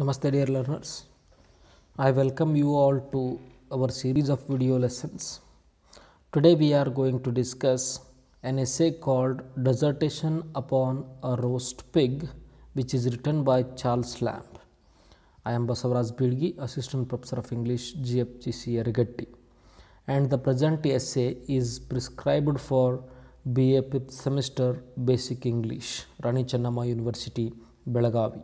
Namaste dear learners. I welcome you all to our series of video lessons. Today we are going to discuss an essay called Dissertation upon a Roast Pig which is written by Charles Lamb. I am Basavaraj Bilgi, Assistant Professor of English, GFGC Yarigatti. And the present essay is prescribed for BA 5th semester Basic English, Rani Channamma University, Belagavi.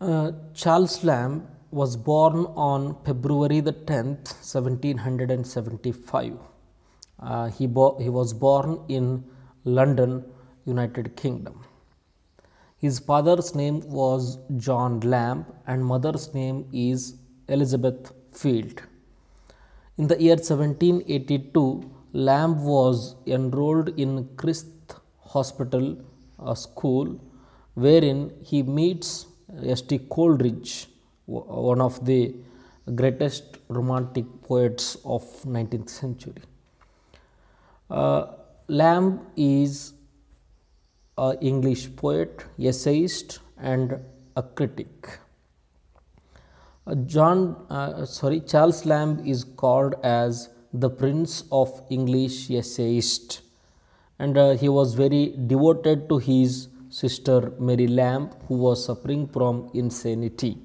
Uh, Charles Lamb was born on February the 10th, 1775. Uh, he, he was born in London, United Kingdom. His father's name was John Lamb and mother's name is Elizabeth Field. In the year 1782, Lamb was enrolled in Christ Hospital school wherein he meets S.T. Coleridge, one of the greatest romantic poets of 19th century. Uh, Lamb is a English poet, essayist, and a critic. Uh, John, uh, sorry, Charles Lamb is called as the Prince of English essayist, and uh, he was very devoted to his sister Mary Lamb, who was suffering from insanity.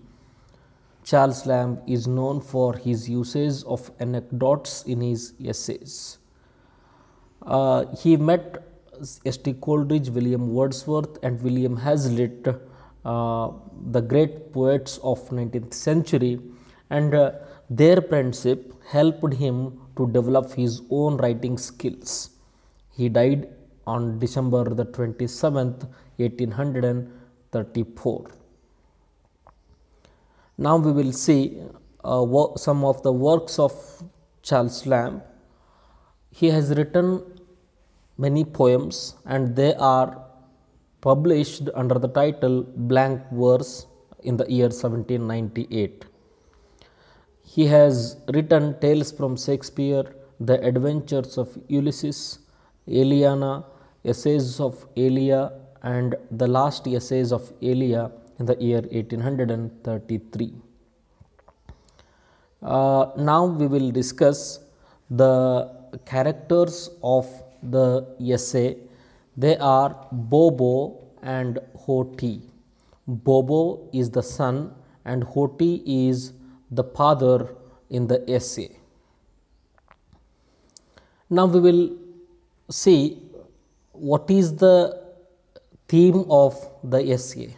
Charles Lamb is known for his usage of anecdotes in his essays. Uh, he met S.T. Coleridge, William Wordsworth, and William Hazlitt, uh, the great poets of 19th century, and uh, their friendship helped him to develop his own writing skills. He died on December the 27th, 1834. Now we will see uh, some of the works of Charles Lamb. He has written many poems and they are published under the title Blank Verse in the year 1798. He has written tales from Shakespeare, The Adventures of Ulysses, Eliana, Essays of Elia, and the last essays of Elia in the year 1833. Uh, now we will discuss the characters of the essay. They are Bobo and Hoti. Bobo is the son and Hoti is the father in the essay. Now we will see what is the theme of the essay.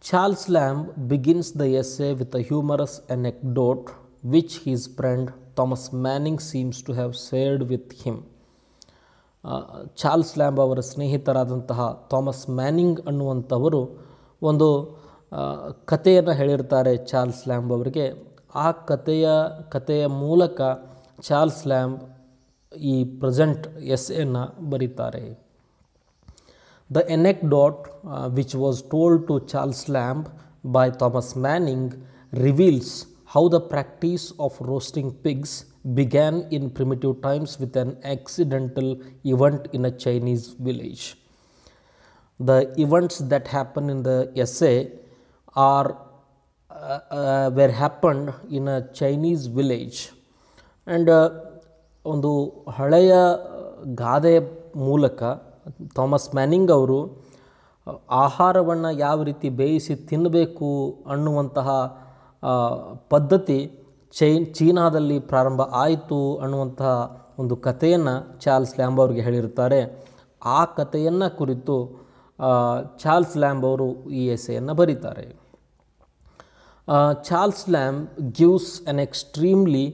Charles Lamb begins the essay with a humorous anecdote which his friend Thomas Manning seems to have shared with him. Charles Lamb ಅವರ ಸ್ನೇಹಿತರಾದಂತಹ Thomas manning ಅನ್ನುವಂಥವರು ಒಂದು ಕಥೆಯನ್ನು ಹೇಳಿರ್ತಾರೆ Charles lamb ಅವರಿಗೆ ಆ ಕಥೆಯ ಕಥೆಯ ಮೂಲಕ ಚಾರ್ಲ್ಸ್ ಲ್ಯಾಂಬ್ ಈ ಪ್ರೆಸೆಂಟ್ ಎಸ್ಸೆಯನ್ನು ಬರೀತಾರೆ The anecdote uh, which was told to Charles Lamb by Thomas Manning reveals how the practice of roasting pigs began in primitive times with an accidental event in a Chinese village. The events that happen in the essay are uh, uh, were happened in a Chinese village and uh, ಒಂದು ಹಳೆಯ ಗಾದೆಯ ಮೂಲಕ Thomas manning ಅವರು ಆಹಾರವನ್ನು ಯಾವ ರೀತಿ ಬೇಯಿಸಿ ತಿನ್ನಬೇಕು ಅನ್ನುವಂತಹ ಪದ್ಧತಿ ಚೈನ್, ಚೀನಾದಲ್ಲಿ ಪ್ರಾರಂಭ ಆಯಿತು ಅನ್ನುವಂತಹ ಒಂದು ಕಥೆಯನ್ನು ಚಾರ್ಲ್ಸ್ ಲ್ಯಾಂಬ್ ಅವರಿಗೆ ಹೇಳಿರುತ್ತಾರೆ. ಆ ಕಥೆಯನ್ನು ಕುರಿತು ಚಾರ್ಲ್ಸ್ ಲ್ಯಾಂಬ್ ಅವರು ಈ ಎಸೆಯನ್ನು ಬರೀತಾರೆ. Charles Lamb gives an extremely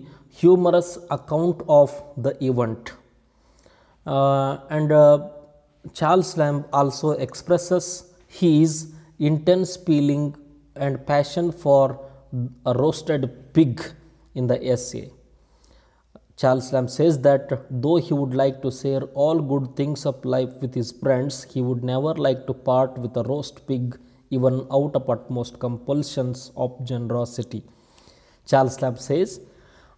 humorous account of the event. Uh, and uh, Charles Lamb also expresses his intense feeling and passion for a roasted pig in the essay. Charles Lamb says that though he would like to share all good things of life with his friends, he would never like to part with a roast pig even out of utmost compulsions of generosity. Charles Lamb says,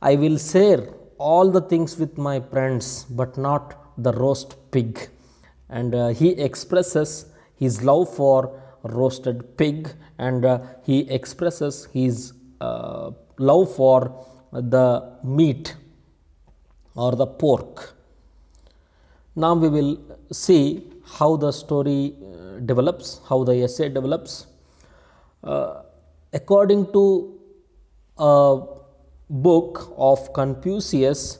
I will share all the things with my friends, but not the roast pig. And uh, he expresses his love for roasted pig and uh, he expresses his uh, love for the meat or the pork. Now we will see how the story uh, develops, how the essay develops. Uh, according to a book of Confucius,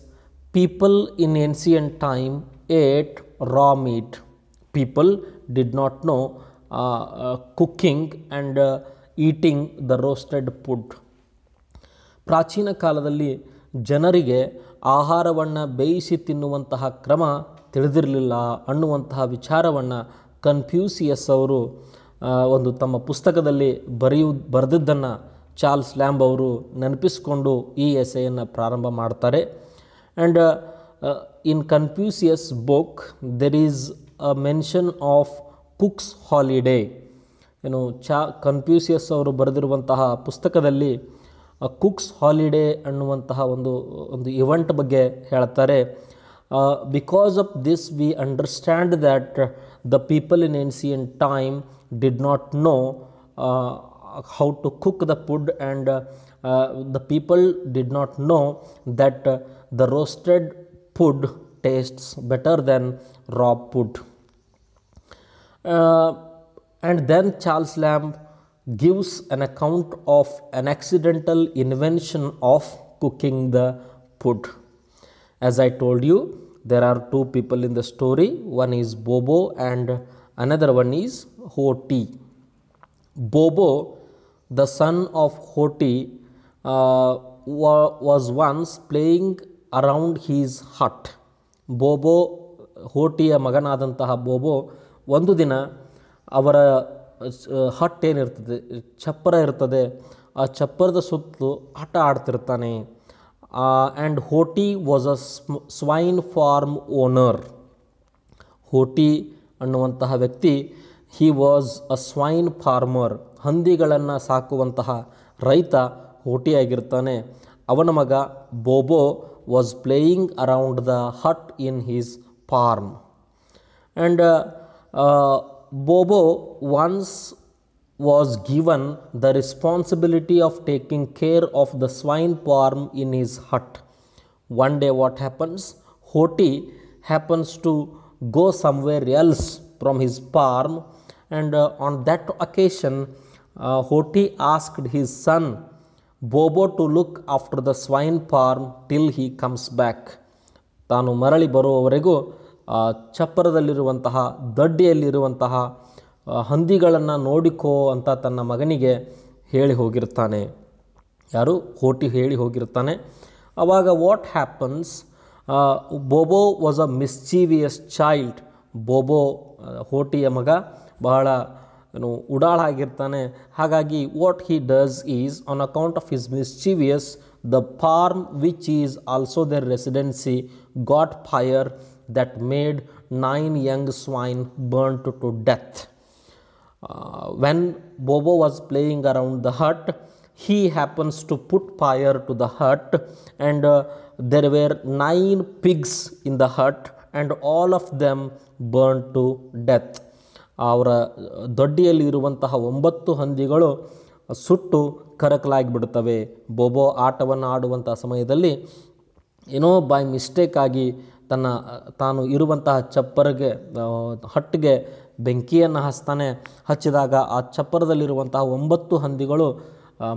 people in ancient time ate raw meat. People did not know uh, uh, cooking and uh, eating the roasted food. ಪ್ರಾಚೀನ ಕಾಲದಲ್ಲಿ ಜನರಿಗೆ ಆಹಾರವನ್ನು ಬೇಯಿಸಿ ತಿನ್ನುವಂತಹ ಕ್ರಮ ತಿಳಿದಿರಲಿಲ್ಲ ಅನ್ನುವಂತಹ ವಿಚಾರವನ್ನು ಕನ್ಫ್ಯೂಸಿಯಸ್ ಅವರು ಒಂದು ತಮ್ಮ ಪುಸ್ತಕದಲ್ಲಿ ಬರೆಯು ಬರೆದಿದ್ದನ್ನು ಚಾರ್ಲ್ಸ್ ಲ್ಯಾಂಬ್ ಅವರು ನೆನಪಿಸಿಕೊಂಡು ಈ ಎಸೆಯನ್ನು ಪ್ರಾರಂಭ ಮಾಡ್ತಾರೆ. And in Confucius book there is a mention of cook's holiday ಏನು ಚಾ ಕನ್ಫ್ಯೂಸಿಯಸ್ ಅವರು ಬರೆದಿರುವಂತಹ ಪುಸ್ತಕದಲ್ಲಿ ಕುಕ್ಸ್ ಹಾಲಿಡೇ ಅನ್ನುವಂತಹ ಒಂದು ಒಂದು ಇವೆಂಟ್ ಬಗ್ಗೆ ಹೇಳ್ತಾರೆ. Because of this we understand that the people in ancient time did not know how to cook the food and uh, the people did not know that uh, the roasted food tastes better than raw food. Uh, and then Charles Lamb gives an account of an accidental invention of cooking the food. As I told you, there are two people in the story one is Bobo and another one is Hoti. Bobo the son of Hoti, uh, wa- was once playing around his hut. Bobo ಹೋಟಿಯ ಮಗನಾದಂತಹ Bobo ಒಂದು ದಿನ ಅವರ ಹಟ್ ಏನಿರ್ತದೆ ಚಪ್ಪರ ಇರ್ತದೆ. ಆ ಚಪ್ಪರದ ಸುತ್ತಲೂ ಆಟ ಆಡ್ತಿರ್ತಾನೆ. And Hoti was a swine farm owner Hoti ಅನ್ನುವಂತಹ ವ್ಯಕ್ತಿ he was a swine farmer ಹಂದಿಗಳನ್ನು ಸಾಕುವಂತಹ ರೈತ ಹೋಟಿಯಾಗಿರ್ತಾನೆ ಅವನ ಮಗ Bobo was playing around the hut in his farm and Bobo once was given the responsibility of taking care of the swine farm in his hut. One day, what happens? Hoti happens to go somewhere else from his farm, and uh, on that occasion, uh, Hoti asked his son Bobo to look after the swine farm till he comes back ತಾನು ಮರಳಿ ಬರುವವರೆಗೂ ಚಪ್ಪರದಲ್ಲಿರುವಂತಹ ದಡ್ಡಿಯಲ್ಲಿರುವಂತಹ ಹಂದಿಗಳನ್ನು ನೋಡಿಕೋ ಅಂತ ತನ್ನ ಮಗನಿಗೆ ಹೇಳಿ ಹೋಗಿರ್ತಾನೆ ಯಾರು? ಹೋಟಿ ಹೇಳಿ ಹೋಗಿರ್ತಾನೆ ಆವಾಗ what happens Bobo was a mischievous child Bobo ಹೋಟಿಯ ಮಗ ಬಹಳ ಏನು ಉಡಾಳಾಗಿರ್ತಾನೆ ಹಾಗಾಗಿ what he does is on account of his mischievous the farm which is also their residence got fire that made nine young swine burn to to death uh, when Bobo was playing around the hut, he happens to put fire to the hut, and uh, there were nine pigs in the hut, and all of them burned to death. ಅವರ ದೊಡ್ಡಿಯಲ್ಲಿ ಇರುವಂತಹ ಒಂಬತ್ತು ಹಂದಿಗಳು ಸುಟ್ಟು ಕರಕಲಾಗಿಬಿಡುತ್ತವೆ. ಬೊಬೋ ಆಟವನ್ನು ಆಡುವಂತಹ ಸಮಯದಲ್ಲಿ ಏನೋ by mistake ಆಗಿ ತನ್ನ, ತಾನು ಇರುವಂತಹ ಚಪ್ಪರಿಗೆ ಹಟ್ಟಿಗೆ ಬೆಂಕಿಯನ್ನು ಹಚ್ತಾನೆ ಹಚ್ಚಿದಾಗ ಆ ಚಪ್ಪರದಲ್ಲಿರುವಂತಹ ಒಂಬತ್ತು ಹಂದಿಗಳು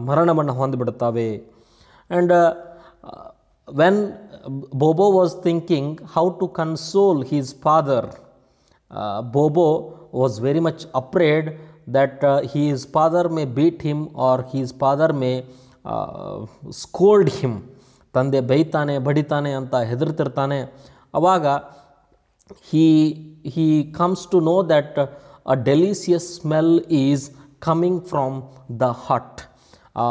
ಮರಣವನ್ನು ಹೊಂದಿಬಿಡುತ್ತವೆ. And when Bobo was thinking how to console his father Bobo was very much afraid that uh, his father may beat him or his father may uh, scold him. ತಂದೆ ಬೈತಾನೆ ಬಡಿತಾನೆ ಅಂತ ಹೆದರ್ತಿರ್ತಾನೆ ಅವಾಗ he comes to know that a delicious smell is coming from the hut ಆ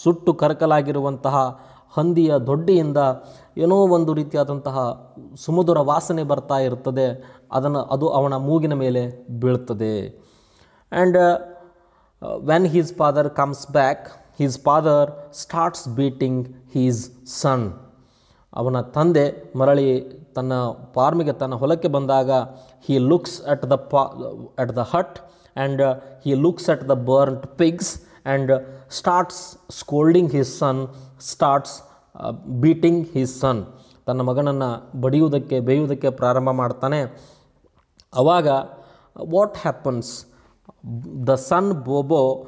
ಸುಟ್ಟು ಕರಕಲಾಗಿರುವಂತಹ ಹಂದಿಯ ದೊಡ್ಡಿಯಿಂದ ಏನೋ ಒಂದು ರೀತಿಯಾದಂತಹ ಸುಮಧುರ ವಾಸನೆ ಬರ್ತಾ ಇರ್ತದೆ ಅದನ್ನು ಅದು ಅವನ ಮೂಗಿನ ಮೇಲೆ ಬೀಳ್ತದೆ. And when his father comes back his father starts beating his son ಅವನ ತಂದೆ ಮರಳಿ ತನ್ನ ಫಾರ್ಮಿಗೆ ತನ್ನ ಹೊಲಕ್ಕೆ ಬಂದಾಗ he looks at the pa at the hut and he looks at the burnt pigs and starts scolding his son starts beating his son ತನ್ನ ಮಗನನ್ನು ಬಡಿಯುವುದಕ್ಕೆ, ಬೇಯುವುದಕ್ಕೆ ಪ್ರಾರಂಭ ಮಾಡ್ತಾನೆ. ಅವಾಗ what happens the son Bobo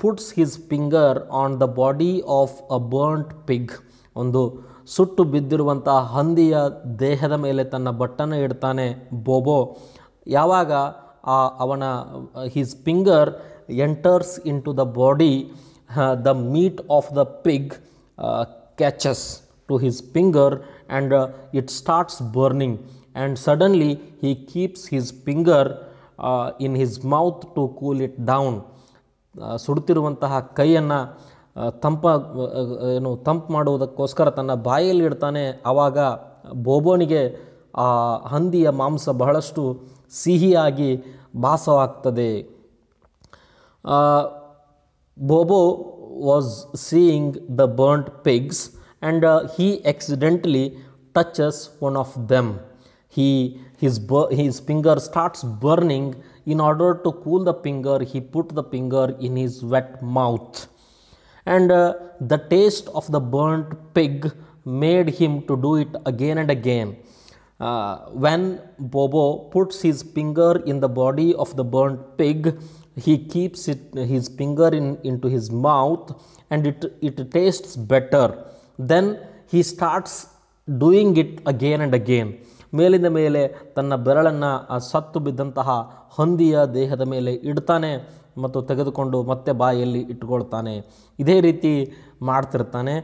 puts his finger on the body of a burnt pig ಒಂದು ಸುಟ್ಟು ಬಿದ್ದಿರುವಂಥ ಹಂದಿಯ ದೇಹದ ಮೇಲೆ ತನ್ನ ಬಟ್ಟನ್ನು ಇಡ್ತಾನೆ ಬೋಬೋ ಯಾವಾಗ, ಆ, ಅವನ his finger enters into the body the meat of the pig catches to his finger and it starts burning and he keeps his finger uh, in his mouth to cool it down. ಸುಡುತ್ತಿರುವಂತಹ ಕೈಯನ್ನು ತಂಪ ಏನು ತಂಪು ಮಾಡುವುದಕ್ಕೋಸ್ಕರ ತನ್ನ ಬಾಯಲ್ಲಿ ಇಡ್ತಾನೆ ಆವಾಗ ಬೋಬೋನಿಗೆ ಆ ಹಂದಿಯ ಮಾಂಸ ಬಹಳಷ್ಟು ಸಿಹಿಯಾಗಿ ಭಾಸವಾಗ್ತದೆ Bobo was seeing the burnt pigs and he he touches one of them. He, his, his finger starts burning. In order to cool the finger, he put the finger in his wet mouth. And uh, the taste of the burnt pig made him to do it again and again. Uh, when Bobo puts his finger in the body of the burnt pig, he keeps it, his finger in, into his mouth and it, it tastes better. Then he starts doing it again and again. ಮೇಲಿಂದ ಮೇಲೆ ತನ್ನ ಬೆರಳನ್ನು ಸತ್ತು ಬಿದ್ದಂತಹ ಹಂದಿಯ ದೇಹದ ಮೇಲೆ ಇಡ್ತಾನೆ ಮತ್ತು ತೆಗೆದುಕೊಂಡು ಮತ್ತೆ ಬಾಯಲ್ಲಿ ಇಟ್ಕೊಳ್ತಾನೆ. ಇದೇ ರೀತಿ ಮಾಡ್ತಿರ್ತಾನೆ.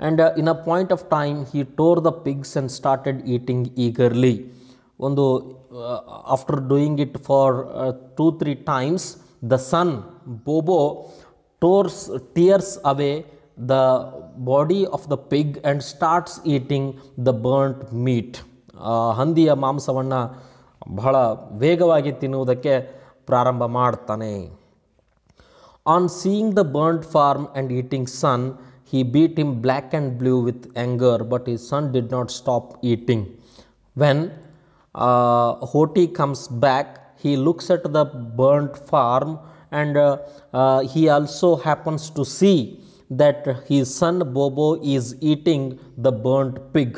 And in a point of time he tore the pigs and started eating eagerly ಒಂದು after doing it for two three times the son Bobo tores tears away The body of the pig and starts eating the burnt meat ಹಂದಿಯ ಮಾಂಸವನ್ನು ಬಹಳ ವೇಗವಾಗಿ ತಿನ್ನುವುದಕ್ಕೆ ಪ್ರಾರಂಭ ಮಾಡ್ತಾನೆ On seeing the burnt farm and eating son, he beat him black and blue with anger, but his son did not stop eating. When uh, Hoti comes back, he looks at the burnt farm and uh, uh, he also happens to see that his son Bobo is eating the burnt pig.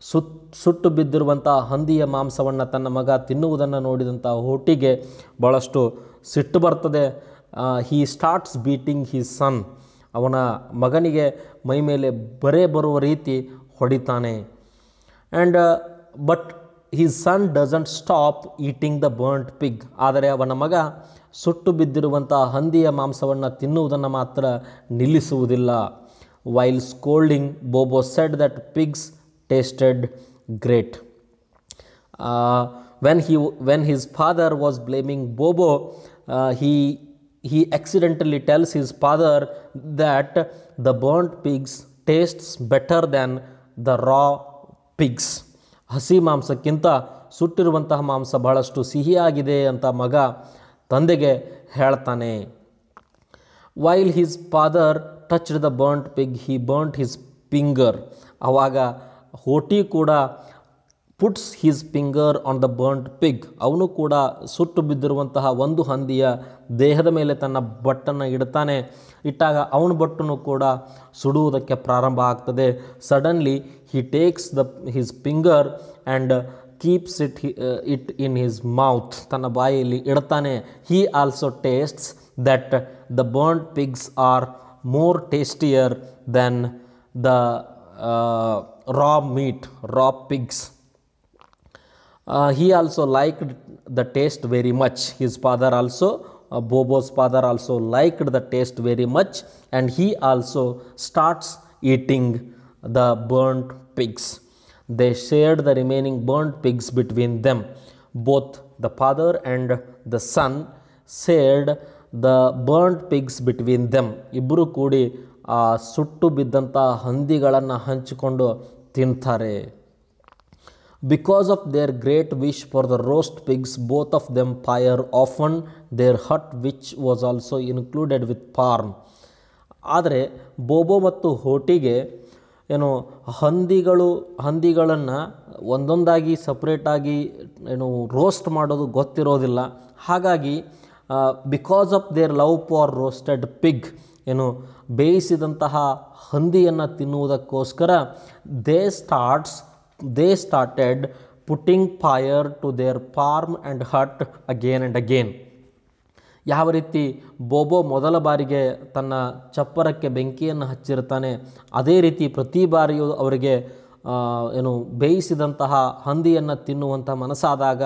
ಸುತ್ ಸುಟ್ಟು ಬಿದ್ದಿರುವಂಥ ಹಂದಿಯ ಮಾಂಸವನ್ನು ತನ್ನ ಮಗ ತಿನ್ನುವುದನ್ನು ನೋಡಿದಂಥ ಹೋಟಿಗೆ ಭಾಳಷ್ಟು ಸಿಟ್ಟು ಬರ್ತದೆ. He starts beating his son ಅವನ ಮಗನಿಗೆ ಮೈ ಮೇಲೆ ಬರೇ ಬರುವ ರೀತಿ ಹೊಡಿತಾನೆ. And but his son doesn't stop eating the burnt pig ಆದರೆ ಅವನ ಮಗ ಸುಟ್ಟು ಬಿದ್ದಿರುವಂಥ ಹಂದಿಯ ಮಾಂಸವನ್ನು ತಿನ್ನುವುದನ್ನು ಮಾತ್ರ ನಿಲ್ಲಿಸುವುದಿಲ್ಲ while scolding Bobo said that pigs tasted great. Uh, when he when his father was blaming Bobo, uh, he he accidentally tells his father that the burnt pigs tastes better than the raw pigs. ಹಸಿ ಮಾಂಸಕ್ಕಿಂತ ಸುಟ್ಟಿರುವಂತಹ ಮಾಂಸ ಬಹಳಷ್ಟು ಸಿಹಿಯಾಗಿದೆ ಅಂತ ಮಗ ತಂದೆಗೆ ಹೇಳ್ತಾನೆ. While his father touched the burnt pig he burnt his finger ಆವಾಗ Hoti ಕೂಡ puts his finger on the burnt pig ಅವನು ಕೂಡ ಸುಟ್ಟು ಬಿದ್ದಿರುವಂತಹ ಒಂದು ಹಂದಿಯ ದೇಹದ ಮೇಲೆ ತನ್ನ ಬಟ್ಟನ್ನು ಇಡ್ತಾನೆ. ಇಟ್ಟಾಗ ಅವನ ಬಟ್ಟನ್ನು ಕೂಡ ಸುಡುವುದಕ್ಕೆ ಪ್ರಾರಂಭ ಆಗ್ತದೆ. Suddenly he takes the his finger and keeps it it in his mouth ತನ್ನ ಬಾಯಲ್ಲಿ ಇಡ್ತಾನೆ. He also tastes that the burned pigs are more tastier than the raw meat raw pigs he also liked the taste very much. His father also, uh, Bobo's father also liked the taste very much, and he also starts eating the burnt pigs. They shared the remaining burnt pigs between them. Both the father and the son shared the burnt pigs between them. ಇಬ್ಬರು ಕೂಡಿ ಆ ಸುಟ್ಟು ಬಿದ್ದಂಥ ಹಂದಿಗಳನ್ನು ಹಂಚಿಕೊಂಡು ತಿಂತಾರೆ because of their great wish for the roast pigs both of them fire often their hut which was also included with farm ಆದರೆ Bobo ಮತ್ತು ಹೋಟಿಗೆ ಏನು ಹಂದಿಗಳು, ಹಂದಿಗಳನ್ನು ಒಂದೊಂದಾಗಿ ಸಪ್ರೇಟಾಗಿ ಏನು ರೋಸ್ಟ್ ಮಾಡೋದು ಗೊತ್ತಿರೋದಿಲ್ಲ. ಹಾಗಾಗಿ because of their love for roasted pig ಏನು ಬೇಯಿಸಿದಂತಹ ಹಂದಿಯನ್ನು ತಿನ್ನುವುದಕ್ಕೋಸ್ಕರ they starts they started putting fire to their farm and hut again and again ಯಾವ ರೀತಿ ಬೋಬೋ ಮೊದಲ ಬಾರಿಗೆ ತನ್ನ ಚಪ್ಪರಕ್ಕೆ ಬೆಂಕಿಯನ್ನು ಹಚ್ಚಿರ್ತಾನೆ ಅದೇ ರೀತಿ ಪ್ರತಿ ಬಾರಿಯೂ ಅವರಿಗೆ ಏನು, ಬೇಯಿಸಿದಂತಹ ಹಂದಿಯನ್ನು ತಿನ್ನುವಂಥ ಮನಸ್ಸಾದಾಗ,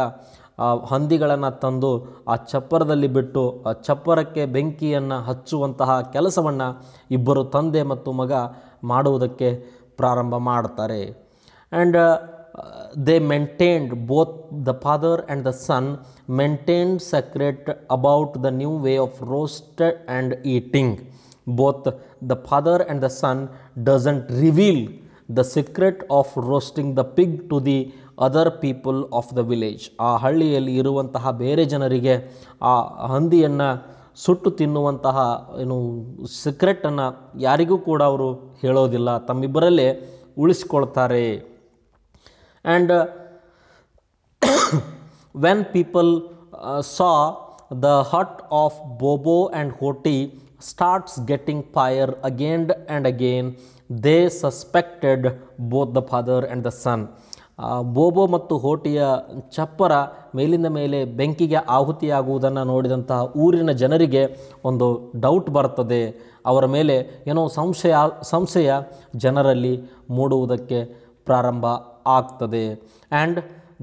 ಆ, ಹಂದಿಗಳನ್ನು ತಂದು ಆ ಚಪ್ಪರದಲ್ಲಿ ಬಿಟ್ಟು ಆ ಚಪ್ಪರಕ್ಕೆ ಬೆಂಕಿಯನ್ನು ಹಚ್ಚುವಂತಹ ಕೆಲಸವನ್ನು ಇಬ್ಬರು ತಂದೆ ಮತ್ತು ಮಗ ಮಾಡುವುದಕ್ಕೆ ಪ್ರಾರಂಭ ಮಾಡ್ತಾರೆ. And they maintained both the father and the son maintained secret about the new way of roasted and eating both the father and the son doesn't reveal the secret of roasting the pig to the other people of the village ಆ ಹಳ್ಳಿಯಲ್ಲಿ ಇರುವಂತಹ ಬೇರೆ ಜನರಿಗೆ ಆ ಹಂದಿಯನ್ನು ಸುಟ್ಟು ತಿನ್ನುವಂತಹ, ಏನು ಸೀಕ್ರೆಟನ್ನು ಯಾರಿಗೂ ಕೂಡ ಅವರು ಹೇಳೋದಿಲ್ಲ. ತಮ್ಮಿಬ್ಬರಲ್ಲೇ ಉಳಿಸ್ಕೊಳ್ತಾರೆ. And when people uh, saw the hut of Bobo and Hoti starts getting fire again and again, they suspected both the father and the son. Bobo ಮತ್ತು ಹೋಟಿಯ ಚಪ್ಪರ ಮೇಲಿಂದ ಮೇಲೆ ಬೆಂಕಿಗೆ ಆಹುತಿಯಾಗುವುದನ್ನು ನೋಡಿದಂತಹ ಊರಿನ ಜನರಿಗೆ ಒಂದು ಡೌಟ್ ಬರ್ತದೆ ಅವರ ಮೇಲೆ ಏನೋ ಸಂಶಯ ಸಂಶಯ ಜನರಲ್ಲಿ ಮೂಡುವುದಕ್ಕೆ ಪ್ರಾರಂಭ ಆಗ್ತದೆ. And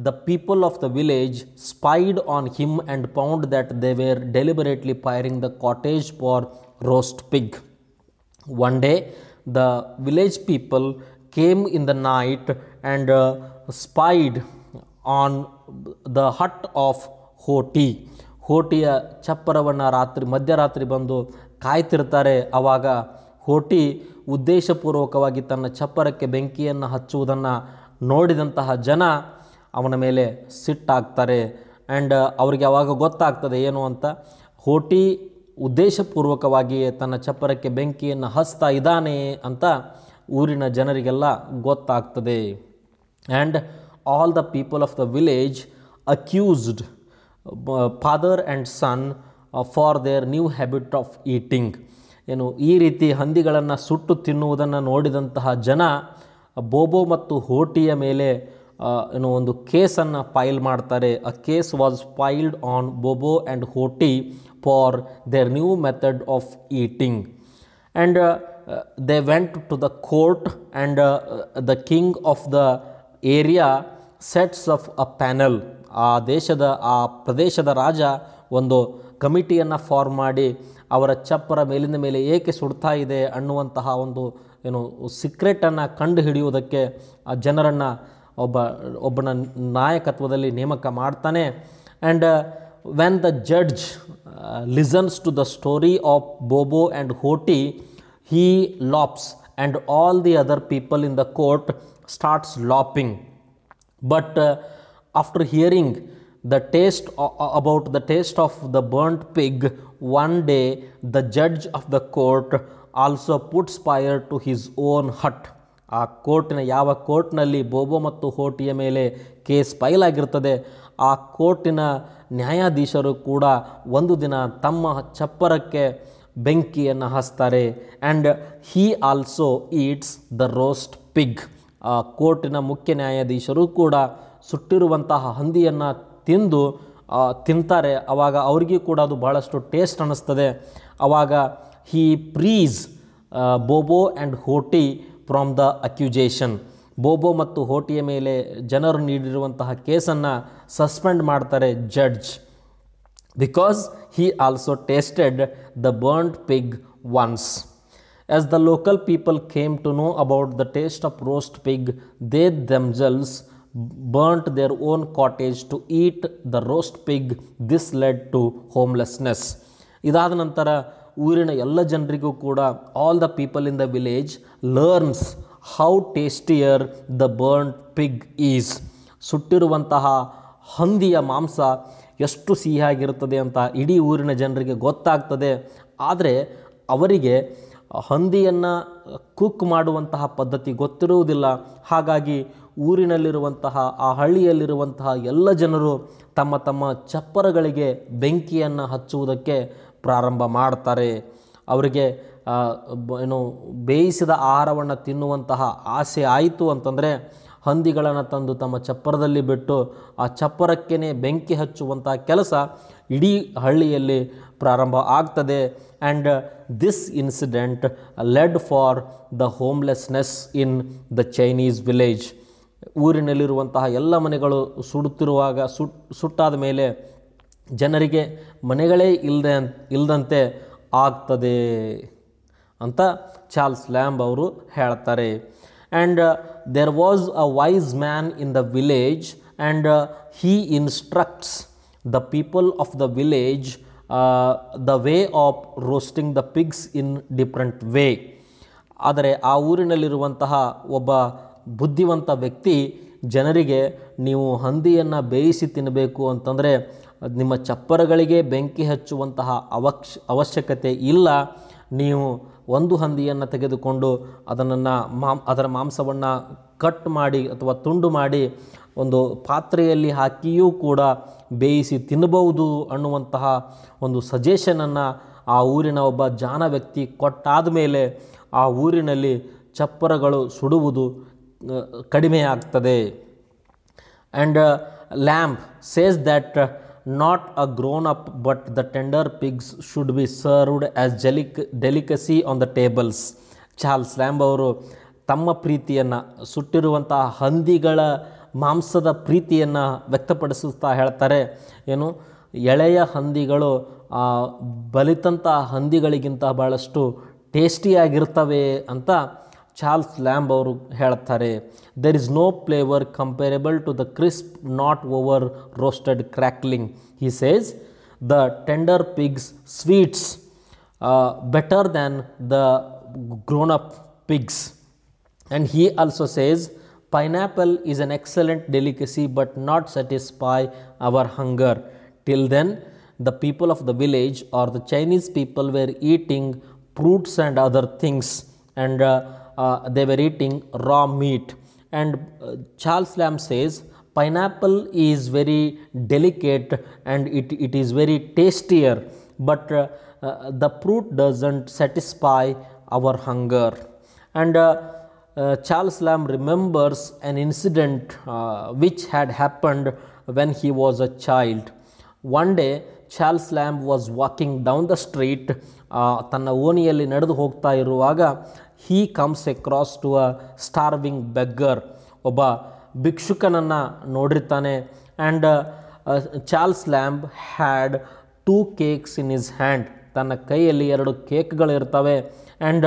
the people of the village spied on him and found that they were deliberately firing the cottage for roast pig one day the village people came in the night and spied on the hut of Hoti ಹೋಟಿಯ ಚಪ್ಪರವನ್ನು ರಾತ್ರಿ ಮಧ್ಯರಾತ್ರಿ ಬಂದು ಕಾಯ್ತಿರ್ತಾರೆ. ಆವಾಗ ಹೋಟಿ ಉದ್ದೇಶಪೂರ್ವಕವಾಗಿ ತನ್ನ ಚಪ್ಪರಕ್ಕೆ ಬೆಂಕಿಯನ್ನು ಹಚ್ಚುವುದನ್ನು ನೋಡಿದಂತಹ ಜನ ಅವನ ಮೇಲೆ ಸಿಟ್ಟಾಗ್ತಾರೆ. ಆ್ಯಂಡ್ ಅವರಿಗೆ ಅವಾಗ ಗೊತ್ತಾಗ್ತದೆ ಏನು ಅಂತ, ಹೋಟಿ ಉದ್ದೇಶಪೂರ್ವಕವಾಗಿಯೇ ತನ್ನ ಚಪ್ಪರಕ್ಕೆ ಬೆಂಕಿಯನ್ನು ಹಸ್ತಾ ಇದ್ದಾನೆ ಅಂತ ಊರಿನ ಜನರಿಗೆಲ್ಲ ಗೊತ್ತಾಗ್ತದೆ. And all the people of the village accused father and son for their new habit of eating ಏನು ಈ ರೀತಿ ಹಂದಿಗಳನ್ನು ಸುಟ್ಟು ತಿನ್ನುವುದನ್ನು ನೋಡಿದಂತಹ ಜನ ಬೋಬೋ ಮತ್ತು ಹೋಟಿಯ ಮೇಲೆ ಏನು ಒಂದು ಕೇಸನ್ನು ಫೈಲ್ ಮಾಡ್ತಾರೆ. A case was filed on Bobo and Hoti for their new method of eating and they went to the court and the king of the area sets of a panel ಆ ದೇಶದ, ಆ ಪ್ರದೇಶದ ರಾಜ ಒಂದು ಕಮಿಟಿಯನ್ನು form ಮಾಡಿ ಅವರ ಚಪ್ಪರ ಮೇಲಿಂದ ಮೇಲೆ ಏಕೆ ಸುಡ್ತಾ ಇದೆ ಅನ್ನುವಂತಹ ಒಂದು ಏನು ಸೀಕ್ರೆಟನ್ನು ಕಂಡು ಹಿಡಿಯುವುದಕ್ಕೆ ಆ ಜನರನ್ನು ಒಬ್ಬ ಒಬ್ಬನ ನಾಯಕತ್ವದಲ್ಲಿ ನೇಮಕ ಮಾಡ್ತಾನೆ and when the judge listens to the story of Bobo and Hoti he lops and all the other people in the court starts lopping but uh, after hearing the taste o- o- about the taste of the burnt pig one day the judge of the court also puts fire to his own hut ಆ ಕೋರ್ಟಿನ, ಯಾವ ಕೋರ್ಟ್ನಲ್ಲಿ ಬೋಬೋ ಮತ್ತು ಹೋಟಿಯ ಮೇಲೆ case file ಆಗಿರ್ತದೆ ಆ ಕೋರ್ಟಿನ ನ್ಯಾಯಾಧೀಶರು ಕೂಡ ಒಂದು ದಿನ ತಮ್ಮ ಚಪ್ಪರಕ್ಕೆ ಬೆಂಕಿಯನ್ನು ಹಚ್ತಾರೆ and he also eats the roast pig ಆ ಕೋರ್ಟಿನ ಮುಖ್ಯ ನ್ಯಾಯಾಧೀಶರು ಕೂಡ ಸುಟ್ಟಿರುವಂತಹ ಹಂದಿಯನ್ನು ತಿಂದು ತಿಂತಾರೆ. ಆವಾಗ ಅವ್ರಿಗೂ ಕೂಡ ಅದು ಬಹಳಷ್ಟು ಟೇಸ್ಟ್ ಅನ್ನಿಸ್ತದೆ. ಆವಾಗ ಹೀ uh, Bobo and Hoti from the accusation. ಬೋಬೋ ಮತ್ತು ಹೋಟಿಯ ಮೇಲೆ ಜನರು ನೀಡಿರುವಂತಹ ಕೇಸನ್ನು ಸಸ್ಪೆಂಡ್ ಮಾಡ್ತಾರೆ judge because he also tasted the burnt pig once. As the local people came to know about the taste of roast pig, they themselves burnt their own cottage to eat the roast pig. This led to homelessness. ಇದಾದ ನಂತರ ಊರಿನ ಎಲ್ಲ ಜನರಿಗೂ ಕೂಡ all the people in the village learns how tastier the burn pig is ಸುಟ್ಟಿರುವಂತಹ ಹಂದಿಯ ಮಾಂಸ ಎಷ್ಟು ಸಿಹಿಯಾಗಿರುತ್ತದೆ ಅಂತ ಇಡೀ ಊರಿನ ಜನರಿಗೆ ಗೊತ್ತಾಗ್ತದೆ. ಆದರೆ ಅವರಿಗೆ ಹಂದಿಯನ್ನು ಕುಕ್ ಮಾಡುವಂತಹ ಪದ್ಧತಿ ಗೊತ್ತಿರುವುದಿಲ್ಲ. ಹಾಗಾಗಿ ಊರಿನಲ್ಲಿರುವಂತಹ, ಆ ಹಳ್ಳಿಯಲ್ಲಿರುವಂತಹ ಎಲ್ಲ ಜನರು ತಮ್ಮ ತಮ್ಮ ಚಪ್ಪರಗಳಿಗೆ ಬೆಂಕಿಯನ್ನು ಹಚ್ಚುವುದಕ್ಕೆ ಪ್ರಾರಂಭ ಮಾಡ್ತಾರೆ. ಅವರಿಗೆ ಏನು, ಬೇಯಿಸಿದ ಆಹಾರವನ್ನು ತಿನ್ನುವಂತಹ ಆಸೆ ಆಯಿತು ಅಂತಂದರೆ, ಹಂದಿಗಳನ್ನು ತಂದು ತಮ್ಮ ಚಪ್ಪರದಲ್ಲಿ ಬಿಟ್ಟು, ಆ ಚಪ್ಪರಕ್ಕೇ ಬೆಂಕಿ ಹಚ್ಚುವಂಥ ಕೆಲಸ ಇಡೀ ಹಳ್ಳಿಯಲ್ಲಿ ಪ್ರಾರಂಭ ಆಗ್ತದೆ. And this incident led for the homelessness in the Chinese village. ಊರಿನಲ್ಲಿರುವಂತಹ ಎಲ್ಲ ಮನೆಗಳು ಸುಡುತ್ತಿರುವಾಗ, ಸುಟ್, ಸುಟ್ಟಾದ ಮೇಲೆ ಜನರಿಗೆ ಮನೆಗಳೇ ಇಲ್ಲದೆ ಇಲ್ಲದಂತೆ ಆಗ್ತದೆ ಅಂತ ಚಾರ್ಲ್ಸ್ ಲ್ಯಾಂಬ್ ಅವರು ಹೇಳ್ತಾರೆ. And there was a wise man in the village and he instructs the people of the village the way of roasting the pigs in different way ಆದರೆ ಆ ಊರಿನಲ್ಲಿರುವಂತಹ ಒಬ್ಬ ಬುದ್ಧಿವಂತ ವ್ಯಕ್ತಿ ಜನರಿಗೆ ನೀವು ಹಂದಿಯನ್ನು ಬೇಯಿಸಿ ತಿನ್ನಬೇಕು ಅಂತಂದರೆ ನಿಮ್ಮ ಚಪ್ಪರಗಳಿಗೆ ಬೆಂಕಿ ಹಚ್ಚುವಂತಹ ಅವಕ್ಷ ಅವಶ್ಯಕತೆ ಇಲ್ಲ. ನೀವು ಒಂದು ಹಂದಿಯನ್ನು ತೆಗೆದುಕೊಂಡು ಅದನ್ನು ಮಾಂ ಅದರ ಮಾಂಸವನ್ನು ಕಟ್ ಮಾಡಿ ಅಥವಾ ತುಂಡು ಮಾಡಿ ಒಂದು ಪಾತ್ರೆಯಲ್ಲಿ ಹಾಕಿಯೂ ಕೂಡ ಬೇಯಿಸಿ ತಿನ್ನಬಹುದು ಅನ್ನುವಂತಹ ಒಂದು ಸಜೆಷನನ್ನು ಆ ಊರಿನ ಒಬ್ಬ ಜಾನ ವ್ಯಕ್ತಿ ಕೊಟ್ಟಾದ ಮೇಲೆ ಆ ಊರಿನಲ್ಲಿ ಚಪ್ಪರಗಳು ಸುಡುವುದು ಕಡಿಮೆಯಾಗ್ತದೆ and Lamb says uh, lamb a grown up but the tender pigs should be served as delic- delicacy on the tables. Charles Lamb ಅವರು ತಮ್ಮ ಪ್ರೀತಿಯನ್ನು ಸುಟ್ಟಿರುವಂತಹ ಹಂದಿಗಳ ಮಾಂಸದ ಪ್ರೀತಿಯನ್ನು ವ್ಯಕ್ತಪಡಿಸುತ್ತಾ ಹೇಳ್ತಾರೆ. ಏನು? ಎಳೆಯ ಹಂದಿಗಳು ಬಲಿತಂಥ ಹಂದಿಗಳಿಗಿಂತ ಭಾಳಷ್ಟು ಟೇಸ್ಟಿಯಾಗಿರ್ತವೆ ಅಂತ ಚಾರ್ಲ್ಸ್ ಲ್ಯಾಂಬ್ ಅವರು ಹೇಳ್ತಾರೆ there is no flavour comparable to the crisp not over roasted crackling he says the tender pigs sweets better than the grown up pigs And he also says, pineapple is an excellent delicacy but not satisfy our hunger. Till then, the people of the village or the Chinese people were eating fruits and other things, and uh, uh, they were eating raw meat. And uh, Charles Lamb says, pineapple is very delicate and it, it is very tastier, but uh, uh, the fruit doesn't satisfy our hunger. And uh, Charles Lamb remembers an incident which had happened when he was a child. One day, Charles Lamb was walking down the street ತನ್ನ ಓಣಿಯಲ್ಲಿ ನಡೆದು ಹೋಗ್ತಾ ಇರುವಾಗ he comes across to a starving beggar. ಒಬ್ಬ ಭಿಕ್ಷುಕನನ್ನು ನೋಡಿರ್ತಾನೆ and Charles Lamb had two cakes in his hand ತನ್ನ ಕೈಯಲ್ಲಿ ಎರಡು ಕೇಕ್ಗಳಿರ್ತವೆ and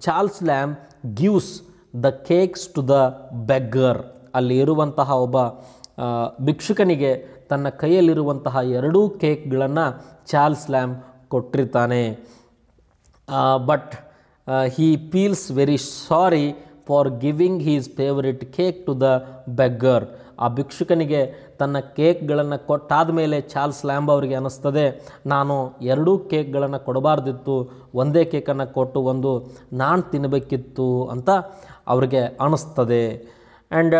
Charles Lamb gives the cakes to the beggar. ಅಲ್ಲಿ ಇರುವಂತಹ ಒಬ್ಬ ಭಿಕ್ಷುಕನಿಗೆ ತನ್ನ ಕೈಯಲ್ಲಿರುವಂತಹ ಎರಡೂ ಕೇಕ್ಗಳನ್ನು ಚಾರ್ಲ್ಸ್ ಲ್ಯಾಂಬ್ ಕೊಟ್ಟಿರ್ತಾನೆ. But he feels very sorry for giving his favourite cake to the beggar. ಆ ಭಿಕ್ಷುಕನಿಗೆ ತನ್ನ ಕೇಕ್ಗಳನ್ನು ಕೊಟ್ಟಾದ ಮೇಲೆ ಚಾರ್ಲ್ಸ್ ಲ್ಯಾಂಬ್ ಅವರಿಗೆ ಅನ್ನಿಸ್ತದೆ ನಾನು ಎರಡೂ ಕೇಕ್ಗಳನ್ನು ಕೊಡಬಾರ್ದಿತ್ತು, ಒಂದೇ ಕೇಕನ್ನು ಕೊಟ್ಟು ಒಂದು ನಾನು ತಿನ್ನಬೇಕಿತ್ತು ಅಂತ ಅವರಿಗೆ ಅನ್ನಿಸ್ತದೆ and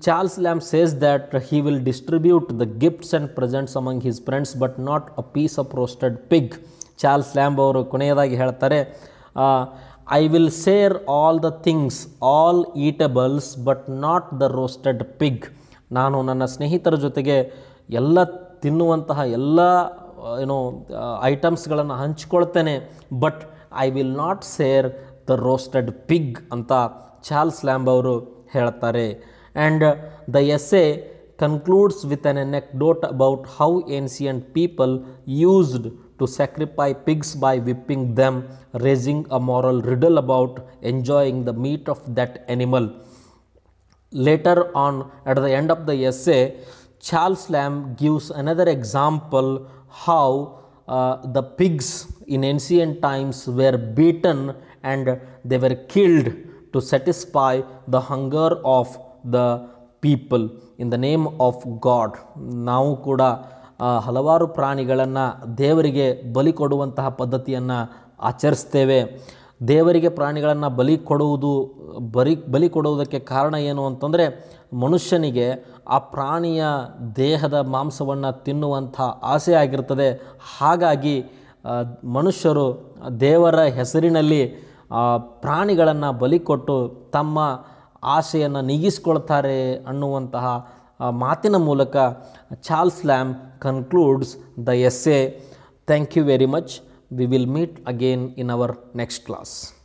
Charles Lamb says that he will distribute the gifts and presents among his friends, but not a piece of roasted pig. Charles Lamb ಅವರು ಕೊನೆಯದಾಗಿ ಹೇಳ್ತಾರೆ I will share all the things all eatables but not the roasted pig ನಾನು ನನ್ನ ಸ್ನೇಹಿತರ ಜೊತೆಗೆ ಎಲ್ಲ ತಿನ್ನುವಂತಹ ಎಲ್ಲ ಏನು ಐಟಮ್ಸ್ಗಳನ್ನು ಹಂಚ್ಕೊಳ್ತೇನೆ but I will not share the roasted pig ಅಂತ ಚಾರ್ಲ್ಸ್ ಲ್ಯಾಂಬ್ ಅವರು ಹೇಳ್ತಾರೆ And uh, the essay concludes with an anecdote about how ancient people used to sacrifice pigs by whipping them, raising a moral riddle about enjoying the meat of that animal. Later on, at the end of the essay, Charles Lamb gives another example how uh, the pigs in ancient times were beaten and they were killed to satisfy the hunger of the people in the name of God ನಾವು ಕೂಡ ಹಲವಾರು ಪ್ರಾಣಿಗಳನ್ನು ದೇವರಿಗೆ ಬಲಿ ಕೊಡುವಂತಹ ಪದ್ಧತಿಯನ್ನು ಆಚರಿಸ್ತೇವೆ. ದೇವರಿಗೆ ಪ್ರಾಣಿಗಳನ್ನು ಬಲಿ ಕೊಡುವುದು, ಬರಿ, ಬಲಿ ಕೊಡುವುದಕ್ಕೆ ಕಾರಣ ಏನು ಅಂತಂದರೆ, ಮನುಷ್ಯನಿಗೆ ಆ ಪ್ರಾಣಿಯ ದೇಹದ ಮಾಂಸವನ್ನು ತಿನ್ನುವಂಥ ಆಸೆ ಆಗಿರ್ತದೆ. ಹಾಗಾಗಿ ಮನುಷ್ಯರು ದೇವರ ಹೆಸರಿನಲ್ಲಿ ಪ್ರಾಣಿಗಳನ್ನು ಬಲಿ ಕೊಟ್ಟು ತಮ್ಮ ಆಸೆಯನ್ನು ನೀಗಿಸ್ಕೊಳ್ತಾರೆ ಅನ್ನುವಂತಹ ಮಾತಿನ ಮೂಲಕ Charles Lamb concludes the essay. Thank you very much. We will meet again in our next class.